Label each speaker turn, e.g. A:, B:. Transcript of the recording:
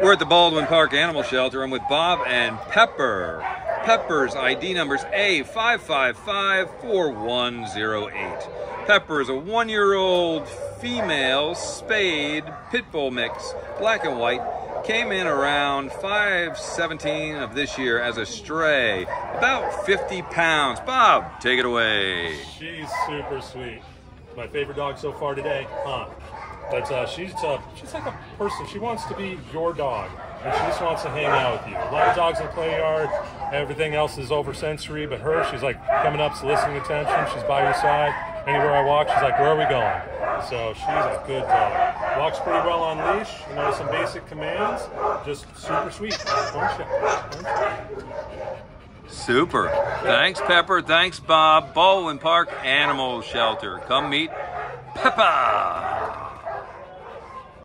A: We're at the Baldwin Park Animal Shelter. I'm with Bob and Pepper. Pepper's ID number is A5554108. Pepper is a one-year-old female spayed pit bull mix, black and white. Came in around 517 of this year as a stray, about 50 pounds. Bob, take it away.
B: She's super sweet. My favorite dog so far today, huh? But uh, she's uh, she's like a person. She wants to be your dog, and she just wants to hang out with you. A lot of dogs in the play yard, everything else is over sensory, but her, she's like coming up, soliciting attention. She's by your side. Anywhere I walk, she's like, "Where are we going?" So she's a good dog. Walks pretty well on leash. You know, some basic commands. Just super sweet.
A: Super. Thanks, Pepper. Thanks, Bob. Baldwin Park Animal Shelter. Come meet Pepper.